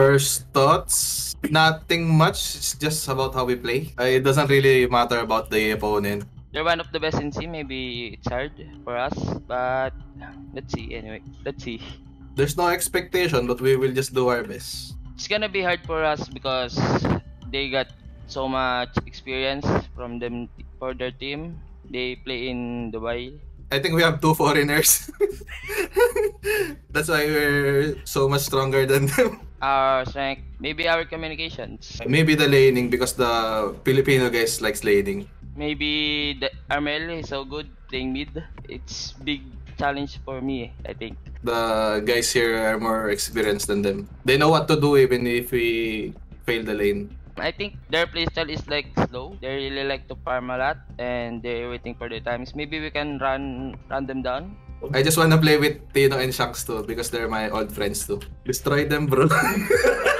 First thoughts, nothing much. It's just about how we play. Uh, it doesn't really matter about the opponent. They're one of the best in SEA. Maybe it's hard for us, but let's see. Anyway, let's see. There's no expectation, but we will just do our best. It's gonna be hard for us because they got so much experience from them for their team. They play in Dubai. I think we have two foreigners. That's why we're so much stronger than them. Our strength, maybe our communications. Maybe the laning because the Filipino guys likes laning. Maybe the Armel is so good playing mid. It's big challenge for me, I think. The guys here are more experienced than them. They know what to do even if we fail the lane. I think their playstyle is like slow. They really like to farm a lot and they're waiting for their times. Maybe we can run run them down. I just wanna play with Tino and Shanks too because they're my old friends too. Destroy them, bro.